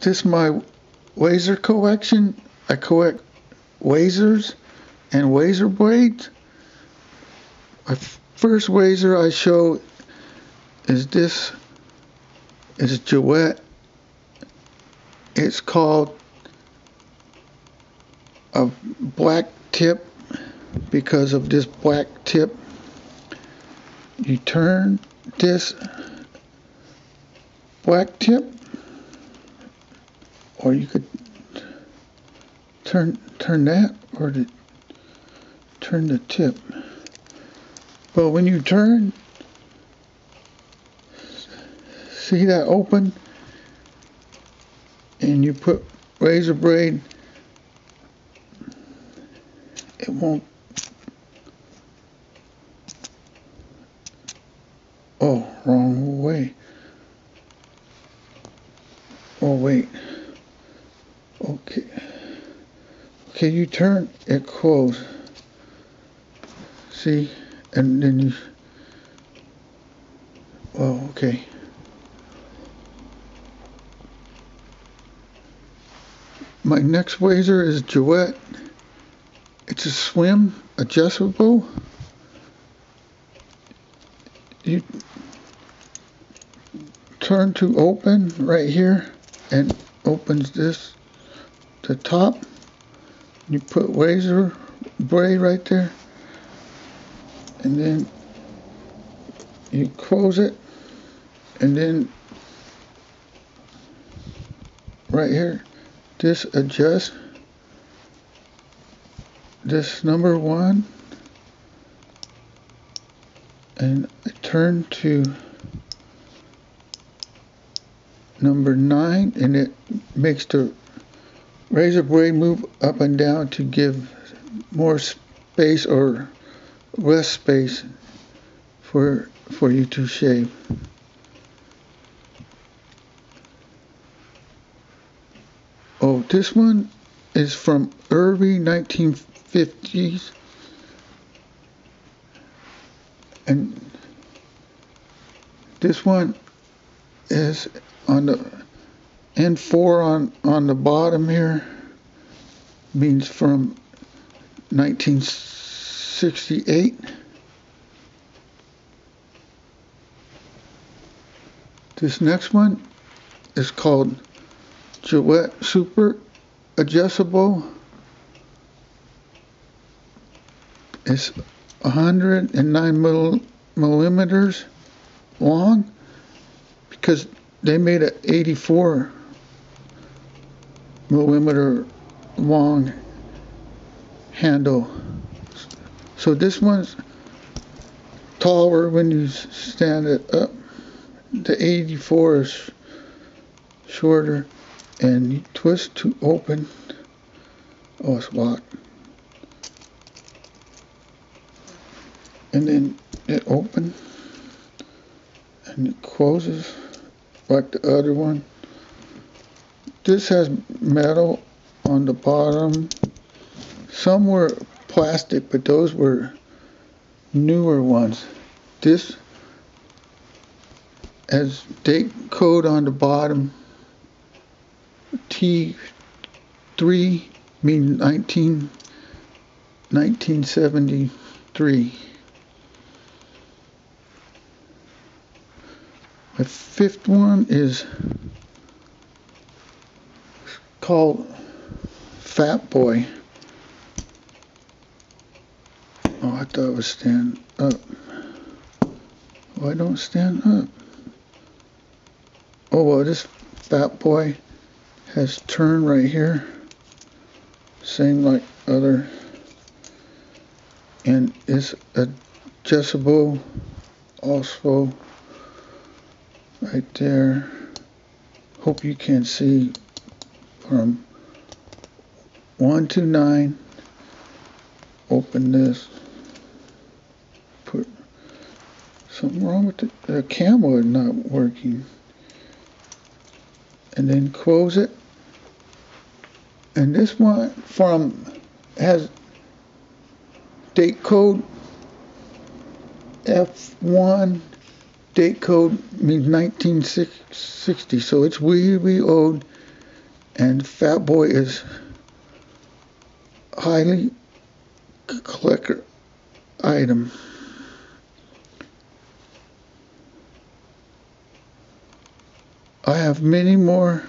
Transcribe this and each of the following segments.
this my laser collection. I collect lasers and Wazer blades. My first Wazer I show is this is Gillette. It's called a black tip because of this black tip. You turn this black tip or you could turn turn that or to turn the tip. But when you turn, see that open, and you put razor braid, it won't. Oh, wrong way. Oh, wait. Okay. You turn it close. See? And then you. Oh, okay. My next Wazer is Gillette. It's a swim adjustable. You turn to open right here and opens this the top. You put Wazer braid right there. And then you close it. And then right here, this adjust this number one and I turn to number nine and it makes the razor blade move up and down to give more space or less space for for you to shave. Oh, this one is from early 1950s. And this one is on the N4 on, on the bottom here means from 1968. This next one is called Gillette Super Adjustable. It's 109 millimeters long because they made an 84 millimeter long handle. So this one's taller when you stand it up. The 84 is shorter and you twist to open. Oh, it's locked. And then it opens and it closes like the other one. This has metal on the bottom. Some were plastic, but those were newer ones. This has date code on the bottom. T3 means 19, 1973. The fifth one is called Fat Boy. Oh, I thought it was stand up. Oh, Why don't stand up? Oh, well, this Fat Boy has turned right here. Same like other. And it's adjustable also right there. Hope you can see from 1 to 9. Open this. Put something wrong with the, the camera not working. And then close it. And this one from has date code F1 date code means 1960, so it's really old. And Fat Boy is highly collector item. I have many more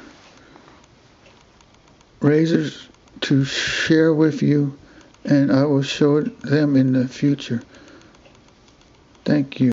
razors to share with you and I will show them in the future. Thank you.